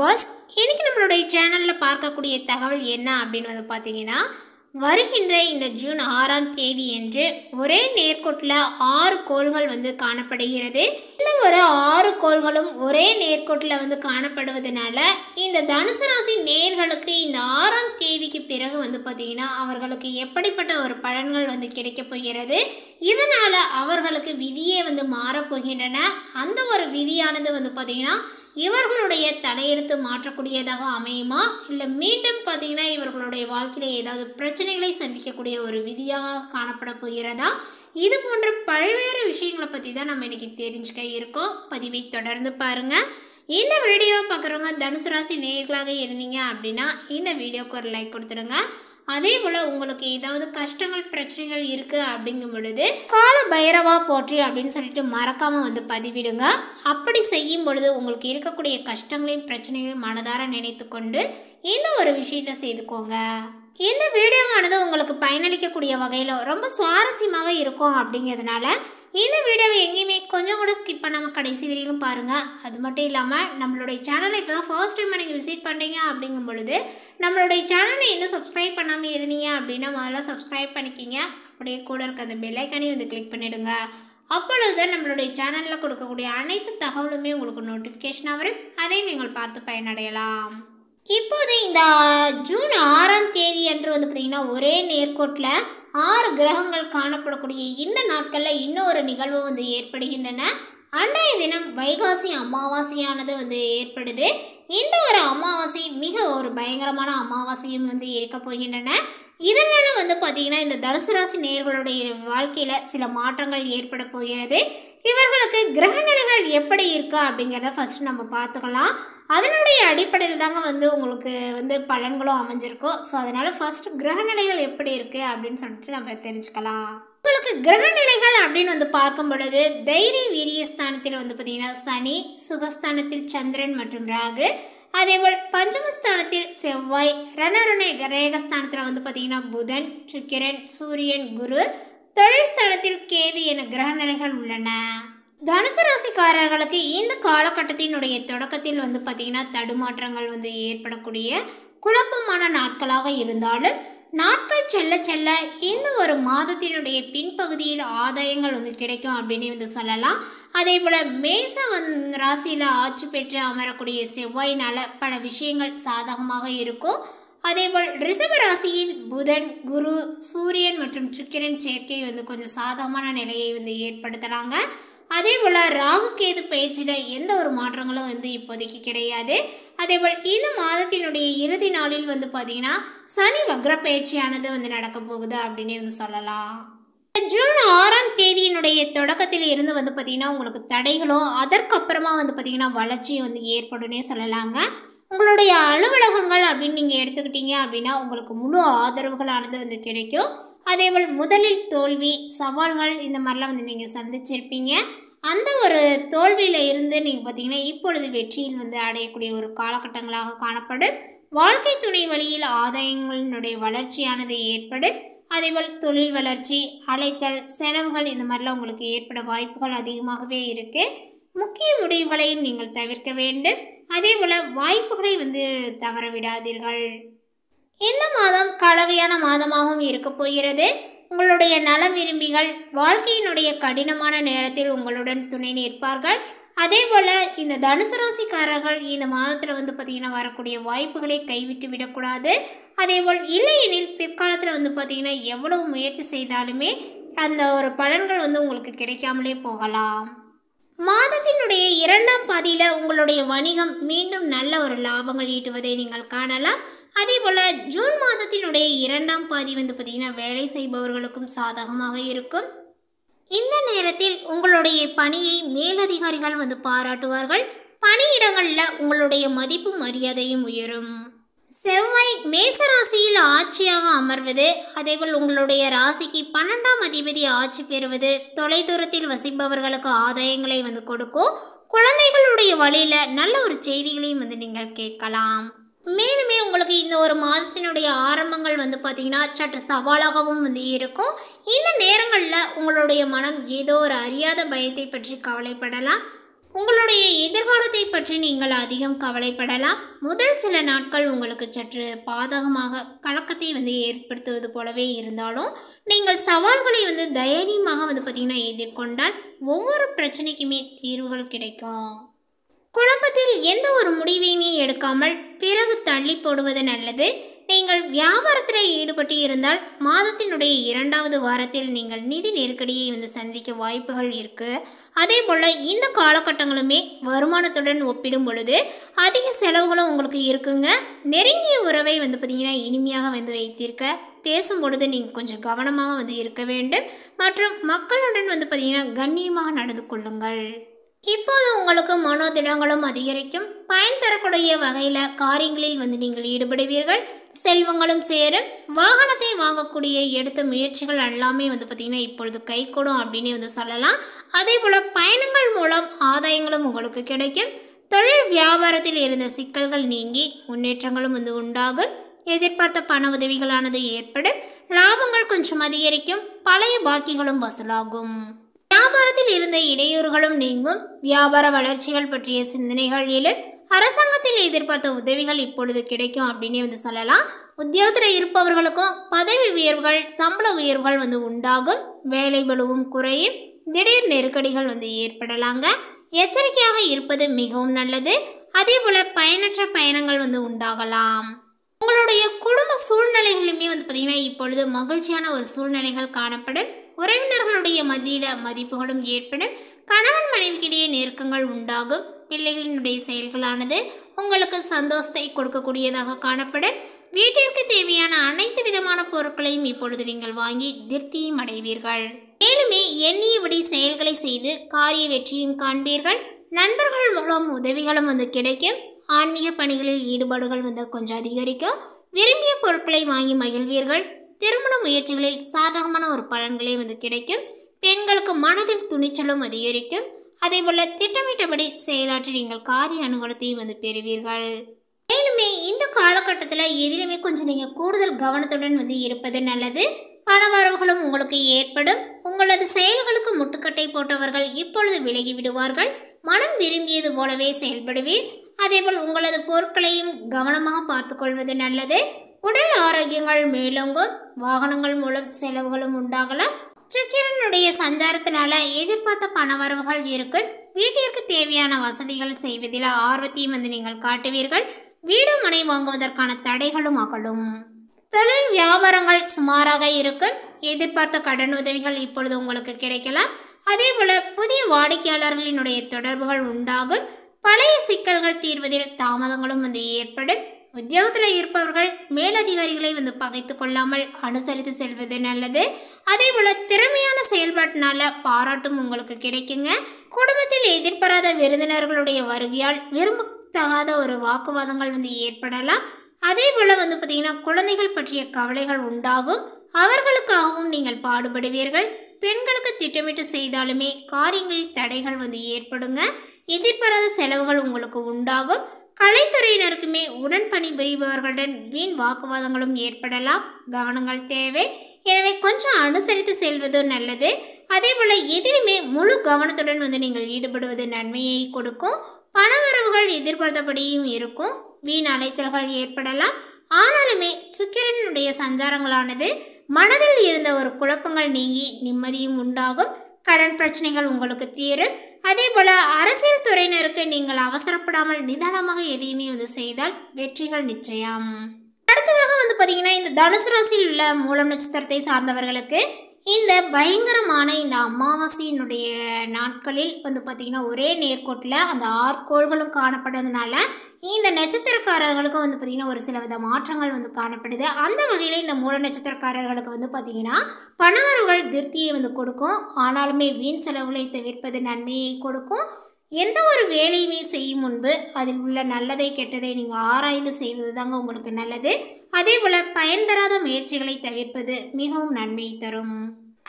Viewers இன்றைக்கி நம்மளுடைய சேனலில் பார்க்கக்கூடிய தகவல் என்ன அப்படின்னு வந்து பார்த்தீங்கன்னா வருகின்ற இந்த ஜூன் ஆறாம் தேதி என்று ஒரே நேர்கோட்டில் ஆறு கோள்கள் வந்து காணப்படுகிறது. இந்த ஒரு ஆறு கோள்களும் ஒரே நேர்கோட்டில் வந்து காணப்படுவதனால இந்த தனுசு ராசி நேர்களுக்கு இந்த ஆறாம் தேதிக்கு பிறகு வந்து பார்த்திங்கன்னா அவர்களுக்கு எப்படிப்பட்ட ஒரு பலன்கள் வந்து கிடைக்கப் போகிறது? இதனால் அவர்களுக்கு விதியே வந்து மாறப்போகின்றன அந்த ஒரு விதியானது வந்து பார்த்தீங்கன்னா இவர்களுடைய தலையெழுத்து மாற்றக்கூடியதாக அமையுமா? இல்லை மீண்டும் பார்த்தீங்கன்னா இவர்களுடைய வாழ்க்கையில் ஏதாவது பிரச்சனைகளை சந்திக்கக்கூடிய ஒரு விதியாக காணப்பட போகிறதா? இது போன்ற பல்வேறு விஷயங்களை பற்றி தான் நம்ம இன்றைக்கி தெரிஞ்சுக்க இருக்கோம். பதிவை தொடர்ந்து பாருங்கள் இந்த வீடியோவை பார்க்குறவங்க தனுசு ராசி நேர்களாக இருந்தீங்க அப்படின்னா இந்த வீடியோக்கு ஒரு லைக் கொடுத்துடுங்க. அதே போல் உங்களுக்கு ஏதாவது கஷ்டங்கள் பிரச்சனைகள் இருக்குது அப்படிங்கும் பொழுது கால பைரவா போற்றி அப்படின்னு சொல்லிட்டு மறக்காமல் வந்து பதிவிடுங்க. அப்படி செய்யும் பொழுது உங்களுக்கு இருக்கக்கூடிய கஷ்டங்களையும் பிரச்சனைகளையும் மனதார நினைத்து கொண்டு இந்த ஒரு விஷயத்தை செய்துக்கோங்க. இந்த வீடியோவானது உங்களுக்கு பயனளிக்கக்கூடிய வகையில் ரொம்ப சுவாரஸ்யமாக இருக்கும் அப்படிங்கிறதுனால இந்த வீடியோவை எங்கேயுமே கொஞ்சம் கூட ஸ்கிப் பண்ணாமல் கடைசி வரையிலும் பாருங்கள் அது மட்டும் இல்லாமல் நம்மளுடைய சேனலை இப்போ தான் ஃபர்ஸ்ட் டைம் நீங்கள் விசிட் பண்ணுறீங்க அப்படிங்கும் பொழுது நம்மளுடைய சேனலை இன்னும் சப்ஸ்கிரைப் பண்ணாமல் இருந்தீங்க அப்படின்னா முதல்ல சப்ஸ்கிரைப் பண்ணிக்கிங்க. அப்படியே கூட இருக்க அந்த பெல்லைக்கானே வந்து கிளிக் பண்ணிவிடுங்க அப்பொழுது தான் நம்மளுடைய சேனலில் கொடுக்கக்கூடிய அனைத்து தகவலுமே உங்களுக்கு நோட்டிஃபிகேஷனாக வரும். அதையும் நீங்கள் பார்த்து பயனடையலாம். இப்போது இந்த ஜூன் ஆறாம் தேதி அன்று வந்து பார்த்திங்கன்னா ஒரே நேர்கோட்டில் ஆறு கிரகங்கள் காணப்படக்கூடிய இந்த நாட்களில் இன்னொரு நிகழ்வு வந்து ஏற்படுகின்றன. அன்றைய தினம் வைகாசி அமாவாசையானது வந்து ஏற்படுது. இந்த ஒரு அமாவாசை மிக ஒரு பயங்கரமான அமாவாசையும் வந்து இருக்க போகின்றன. இதனால வந்து பார்த்திங்கன்னா இந்த தனுசு ராசி நேர்களுடைய வாழ்க்கையில் சில மாற்றங்கள் ஏற்பட போகிறது. இவர்களுக்கு கிரகநிலைகள் எப்படி இருக்கா அப்படிங்கிறத ஃபஸ்ட்டு நம்ம பார்த்துக்கலாம். அதனுடைய அடிப்படையில் தாங்க வந்து உங்களுக்கு வந்து பலன்களும் அமைஞ்சிருக்கும். ஸோ அதனால் ஃபஸ்ட்டு கிரகநிலைகள் எப்படி இருக்குது அப்படின்னு சொல்லிட்டு நம்ம தெரிஞ்சுக்கலாம். உங்களுக்கு கிரகநிலைகள் அப்படின்னு வந்து பார்க்கும் பொழுது தைரிய வீரியஸ்தானத்தில் வந்து பார்த்திங்கன்னா சனி சுகஸ்தானத்தில் சந்திரன் மற்றும் ராகு அதேபோல் பஞ்சமஸ்தானத்தில் செவ்வாய் ரணரணை ரேகஸ்தானத்தில் வந்து பார்த்திங்கன்னா புதன் சுக்கிரன் சூரியன் குரு தொழில் ஸ்தானத்தில் கேது என கிரகநிலைகள் உள்ளன. தனுசு ராசிக்காரர்களுக்கு இந்த காலகட்டத்தினுடைய தொடக்கத்தில் வந்து பார்த்திங்கன்னா தடுமாற்றங்கள் வந்து ஏற்படக்கூடிய குழப்பமான நாட்களாக இருந்தாலும் நாட்கள் செல்ல செல்ல இந்த ஒரு மாதத்தினுடைய பின்பகுதியில் ஆதாயங்கள் வந்து கிடைக்கும் அப்படின்னு வந்து சொல்லலாம். அதே போல் மேச வந் ராசியில் ஆட்சி பெற்று அமரக்கூடிய செவ்வாயினால் பல விஷயங்கள் சாதகமாக இருக்கும். அதேபோல் ரிஷப ராசியில் புதன் குரு சூரியன் மற்றும் சுக்கிரன் சேர்க்கை வந்து கொஞ்சம் சாதகமான நிலையை வந்து ஏற்படுத்தலாங்க அதே போல் ராகு கேது பயிற்சியில் எந்த ஒரு மாற்றங்களும் வந்து இப்போதைக்கு கிடையாது. அதேபோல் இந்த மாதத்தினுடைய இறுதி நாளில் வந்து பார்த்திங்கன்னா சனி வக்ர பயிற்சியானது வந்து நடக்க போகுது அப்படின்னு வந்து சொல்லலாம். ஜூன் ஆறாம் தேதியினுடைய தொடக்கத்தில் இருந்து வந்து பார்த்திங்கன்னா உங்களுக்கு தடைகளும் அதற்கப்புறமா வந்து பார்த்திங்கன்னா வளர்ச்சியும் வந்து ஏற்படும்னே சொல்லலாங்க. உங்களுடைய அலுவலகங்கள் அப்படின்னு நீங்கள் எடுத்துக்கிட்டீங்க அப்படின்னா உங்களுக்கு முழு ஆதரவுகளானது வந்து கிடைக்கும். அதேபோல் முதலில் தோல்வி சவால்கள் இந்த மாதிரிலாம் வந்து நீங்கள் சந்திச்சிருப்பீங்க. அந்த ஒரு தோல்வியில் இருந்து நீங்கள் பார்த்தீங்கன்னா இப்பொழுது வெற்றியில் வந்து அடையக்கூடிய ஒரு காலகட்டங்களாக காணப்படும். வாழ்க்கை துணை வழியில் ஆதாயங்களினுடைய வளர்ச்சியானது ஏற்படும். அதேபோல் தொழில் வளர்ச்சி அலைச்சல் செலவுகள் இந்த மாதிரிலாம் உங்களுக்கு ஏற்பட வாய்ப்புகள் அதிகமாகவே இருக்குது முக்கிய முடிவுகளையும் நீங்கள் தவிர்க்க வேண்டும். அதே போல் வாய்ப்புகளை வந்து தவற விடாதீர்கள். இந்த மாதம் கலவையான மாதமாகவும் இருக்க போகிறது. உங்களுடைய நலம் விரும்பிகள் வாழ்க்கையினுடைய கடினமான நேரத்தில் உங்களுடன் துணை நிற்பார்கள். அதே போல் இந்த தனுசு ராசிக்காரர்கள் இந்த மாதத்தில் வந்து பார்த்திங்கன்னா வரக்கூடிய வாய்ப்புகளை கைவிட்டு விடக்கூடாது. அதேபோல் இல்லையெனில் பிற்காலத்தில் வந்து பார்த்திங்கன்னா எவ்வளவு முயற்சி செய்தாலுமே அந்த ஒரு பலன்கள் வந்து உங்களுக்கு கிடைக்காமலே போகலாம். மாதத்தினுடைய இரண்டாம் பாதியில் உங்களுடைய வணிகம் மீண்டும் நல்ல ஒரு லாபங்கள் ஈட்டுவதை நீங்கள் காணலாம். அதே போல் ஜூன் மாதத்தினுடைய இரண்டாம் பாதி வந்து பார்த்திங்கன்னா வேலை செய்பவர்களுக்கும் சாதகமாக இருக்கும். இந்த நேரத்தில் உங்களுடைய பணியை மேலதிகாரிகள் வந்து பாராட்டுவார்கள். பணியிடங்களில் உங்களுடைய மதிப்பு மரியாதையும் உயரும். செவ்வாய் மேச ராசியில் ஆட்சியாக அமர்வது அதேபோல் உங்களுடைய ராசிக்கு பன்னெண்டாம் அதிபதி ஆட்சி பெறுவது தொலைதூரத்தில் வசிப்பவர்களுக்கு ஆதாயங்களை வந்து கொடுக்கும். குழந்தைகளுடைய வழியில் நல்ல ஒரு செய்திகளையும் வந்து நீங்கள் கேட்கலாம். மேலுமே உங்களுக்கு இந்த ஒரு மாதத்தினுடைய ஆரம்பங்கள் வந்து பார்த்திங்கன்னா சற்று சவாலாகவும் வந்து இருக்கும். இந்த நேரங்களில் உங்களுடைய மனம் ஏதோ ஒரு அறியாத பயத்தை பற்றி கவலைப்படலாம். உங்களுடைய எதிர்காலத்தை பற்றி நீங்கள் அதிகம் கவலைப்படலாம். முதல் சில நாட்கள் உங்களுக்கு சற்று பாதகமாக கலக்கத்தை வந்து ஏற்படுத்துவது போலவே இருந்தாலும் நீங்கள் சவால்களை வந்து தைரியமாக வந்து பார்த்திங்கன்னா எதிர்கொண்டால் ஒவ்வொரு பிரச்சனைக்குமே தீர்வுகள் கிடைக்கும். குழப்பத்தில் எந்த ஒரு முடிவையுமே எடுக்காமல் பிறகு தள்ளி போடுவது நல்லது. நீங்கள் வியாபாரத்தில் ஈடுபட்டு இருந்தால் மாதத்தினுடைய இரண்டாவது வாரத்தில் நீங்கள் நிதி நெருக்கடியை வந்து சந்திக்க வாய்ப்புகள் இருக்குது அதே போல் இந்த காலகட்டங்களுமே வருமானத்துடன் ஒப்பிடும் பொழுது அதிக செலவுகளும் உங்களுக்கு இருக்குங்க. நெருங்கிய உறவை வந்து பார்த்திங்கன்னா இனிமையாக வந்து வைத்திருக்க பேசும்பொழுது நீங்கள் கொஞ்சம் கவனமாக வந்து இருக்க வேண்டும். மற்றும் மக்களுடன் வந்து பார்த்திங்கன்னா கண்ணியமாக நடந்து கொள்ளுங்கள். இப்போது உங்களுக்கு மனோதிடங்களும் அதிகரிக்கும். பயன் தரக்கூடிய வகையில் காரியங்களில் வந்து நீங்கள் ஈடுபடுவீர்கள். செல்வங்களும் சேரும். வாகனத்தை வாங்கக்கூடிய எடுத்த முயற்சிகள் எல்லாமே வந்து பார்த்திங்கன்னா இப்பொழுது கைகூடும் அப்படின்னு வந்து சொல்லலாம். அதே போல் பயணங்கள் மூலம் ஆதாயங்களும் உங்களுக்கு கிடைக்கும். தொழில் வியாபாரத்தில் இருந்த சிக்கல்கள் நீங்கி முன்னேற்றங்களும் வந்து உண்டாகும். எதிர்பார்த்த பண உதவிகளானது ஏற்படும். லாபங்கள் கொஞ்சம் அதிகரிக்கும். பழைய பாக்கிகளும் வசூலாகும். வியாபாரத்தில் இருந்த இடையூறுகளும் நீங்கும். வியாபார வளர்ச்சிகள் பற்றிய சிந்தனைகள் எழும். அரசாங்கத்தில் எதிர்பார்த்த உதவிகள் இப்பொழுது கிடைக்கும் அப்படின்னு வந்து சொல்லலாம். உத்தியோகத்தில் இருப்பவர்களுக்கும் பதவி உயர்வுகள் சம்பள உயர்வுகள் வந்து உண்டாகும். வேலை பலுவும் குறையும். திடீர் நெருக்கடிகள் வந்து ஏற்படலாங்க. எச்சரிக்கையாக இருப்பது மிகவும் நல்லது. அதே போல் பயனற்ற பயணங்கள் வந்து உண்டாகலாம். அவருடைய குடும்ப சூழ்நிலைகளுமே வந்து பார்த்திங்கன்னா இப்பொழுது மகிழ்ச்சியான ஒரு சூழ்நிலைகள் காணப்படும். உறவினர்களுடைய மதியில மதிப்புகளும் ஏற்படும். கணவன் மனைவிக்கிடையே நெருக்கங்கள் உண்டாகும். பிள்ளைகளினுடைய செயல்களானது உங்களுக்கு சந்தோஷத்தை கொடுக்கக்கூடியதாக காணப்படும். வீட்டிற்கு தேவையான அனைத்து விதமான பொருட்களையும் இப்பொழுது நீங்கள் வாங்கி திருப்தியும் அடைவீர்கள். மேலுமே எண்ணியபடி செயல்களை செய்து காரிய வெற்றியும் காண்பீர்கள். நண்பர்கள் மூலம் உதவிகளும் வந்து கிடைக்கும். ஆன்மீக பணிகளில் ஈடுபாடுகள் வந்து கொஞ்சம் அதிகரிக்கும். விரும்பிய பொருட்களை வாங்கி மகிழ்வீர்கள். திருமண முயற்சிகளில் சாதகமான ஒரு பலன்களே வந்து கிடைக்கும். பெண்களுக்கு மனதில் துணிச்சலும் அதிகரிக்கும். அதே போல திட்டமிட்டபடி செயலாற்றி நீங்கள் காரிய அனுகூலத்தையும் வந்து பெறுவீர்கள். மேலுமே இந்த காலகட்டத்தில் எதிலுமே கொஞ்சம் நீங்கள் கூடுதல் கவனத்துடன் வந்து இருப்பது நல்லது. பணவரவுகளும் உங்களுக்கு ஏற்படும். உங்களது செயல்களுக்கு முட்டுக்கட்டை போட்டவர்கள் இப்பொழுது விலகி விடுவார்கள். மனம் விரும்பியது போலவே செயல்படுவீர். அதேபோல் உங்களது பொருட்களையும் கவனமாக பார்த்துக்கொள்வது நல்லது. உடல் ஆரோக்கியங்கள் மேலோங்கும். வாகனங்கள் மூலம் செலவுகளும் உண்டாகலாம். சுக்கிரனுடைய சஞ்சாரத்தினால எதிர்பார்த்த பணவரவுகள் இருக்கும். வீட்டிற்கு தேவையான வசதிகள் செய்வதில் ஆர்வத்தையும் வந்து நீங்கள் காட்டுவீர்கள். வீடு மனை வாங்குவதற்கான தடைகளும் அகலும். தொழில் வியாபாரங்கள் சுமாராக இருக்கும். எதிர்பார்த்த கடன் உதவிகள் இப்பொழுது உங்களுக்கு கிடைக்கலாம். அதே போல புதிய வாடிக்கையாளர்களினுடைய தொடர்புகள் உண்டாகும். பழைய சிக்கல்கள் தீர்வதில் தாமதங்களும் வந்து ஏற்படும். உத்தியோகத்தில் இருப்பவர்கள் மேலதிகாரிகளை வந்து பகைத்து கொள்ளாமல் அனுசரித்து செல்வது நல்லது. அதே போல திறமையான செயல்பாட்டினால பாராட்டும் உங்களுக்கு கிடைக்குங்க. குடும்பத்தில் எதிர்பாராத விருந்தினர்களுடைய வருகையால் விரும்பத்தகாத ஒரு வாக்குவாதங்கள் வந்து ஏற்படலாம். அதே போல வந்து பார்த்தீங்கன்னா குழந்தைகள் பற்றிய கவலைகள் உண்டாகும். அவர்களுக்காகவும் நீங்கள் பாடுபடுவீர்கள். பெண்களுக்கு திட்டமிட்டு செய்தாலுமே காரியங்களில் தடைகள் வந்து ஏற்படுங்க. எதிர்பாராத செலவுகள் உங்களுக்கு உண்டாகும். கலைத்துறையினருக்குமே உடன் பணிபுரிபவர்களுடன் வீண் வாக்குவாதங்களும் ஏற்படலாம். கவனங்கள் தேவை. எனவே கொஞ்சம் அனுசரித்து செல்வது நல்லது. அதே போல் எதிலுமே முழு கவனத்துடன் வந்து நீங்கள் ஈடுபடுவது நன்மையை கொடுக்கும். பணவரவுகள் எதிர்பார்த்தபடியும் இருக்கும். வீண் அலைச்சல்கள் ஏற்படலாம். ஆனாலுமே சுக்கிரனுடைய சஞ்சாரங்களானது மனதில் இருந்த ஒரு குழப்பங்கள் நீங்கி நிம்மதியும் உண்டாகும். கடன் பிரச்சனைகள் உங்களுக்கு தீரும். அதே போல அரசியல் துறையினருக்கு நீங்கள் அவசரப்படாமல் நிதானமாக எதையுமே இது செய்தால் வெற்றிகள் நிச்சயம். அடுத்ததாக வந்து பார்த்தீங்கன்னா இந்த தனுசு ராசியில் உள்ள மூலம் நட்சத்திரத்தை சார்ந்தவர்களுக்கு இந்த பயங்கரமான இந்த அமாவாசையினுடைய நாட்களில் வந்து பார்த்திங்கன்னா ஒரே நேர்கோட்டில் அந்த ஆர்கோள்களும் காணப்படுறதுனால இந்த நட்சத்திரக்காரர்களுக்கும் வந்து பார்த்திங்கன்னா ஒரு சில வித மாற்றங்கள் வந்து காணப்படுது. அந்த வகையில் இந்த மூல நட்சத்திரக்காரர்களுக்கு வந்து பார்த்திங்கன்னா பணவரவுகள் திருப்தியை வந்து கொடுக்கும். ஆனாலுமே வீண் செலவுகளை தவிர்ப்பது நன்மையை கொடுக்கும். எந்த ஒரு வேலையுமே செய்யும் முன்பு அதில் உள்ள நல்லதை கெட்டதை நீங்கள் ஆராய்ந்து செய்வது தாங்க உங்களுக்கு நல்லது. அதே போல் பயன் தராத முயற்சிகளை தவிர்ப்பது மிகவும் நன்மை தரும்.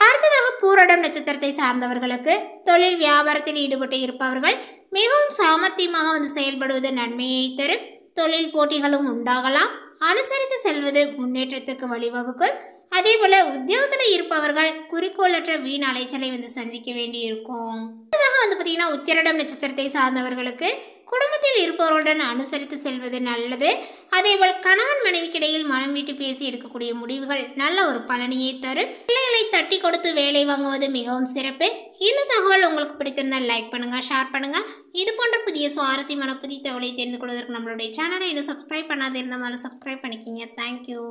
அடுத்ததாக பூரடம் நட்சத்திரத்தை சார்ந்தவர்களுக்கு தொழில் வியாபாரத்தில் ஈடுபட்டு இருப்பவர்கள் மிகவும் சாமர்த்தியமாக வந்து செயல்படுவது நன்மையை தரும். தொழில் போட்டிகளும் உண்டாகலாம். அனுசரித்து செல்வது முன்னேற்றத்துக்கு வழிவகுக்கும். அதே போல உத்தியோகத்தில் இருப்பவர்கள் குறிக்கோளற்ற வீண் அலைச்சலை வந்து சந்திக்க வேண்டி இருக்கும் அடுத்ததாக வந்து பார்த்திங்கன்னா உத்திரடம் நட்சத்திரத்தை சார்ந்தவர்களுக்கு குடும்பத்தில் இருப்பவர்களுடன் அனுசரித்து செல்வது நல்லது. அதேபோல் கணவன் மனைவிக்கிடையில் மனம் விட்டு பேசி எடுக்கக்கூடிய முடிவுகள் நல்ல ஒரு பலனையை தரும். பிள்ளைகளை தட்டி கொடுத்து வேலை வாங்குவது மிகவும் சிறப்பு. இந்த தகவல் உங்களுக்கு பிடித்திருந்தால் லைக் பண்ணுங்கள் ஷேர் பண்ணுங்கள் இது போன்ற புதிய சுவாரஸ்யமான புதிய தகவலை தெரிந்து கொள்வதற்கு நம்மளுடைய சேனலை இன்னும் சப்ஸ்கிரைப் பண்ணாது இருந்தால் சப்ஸ்கிரைப் பண்ணிக்கிங்க. தேங்க்யூ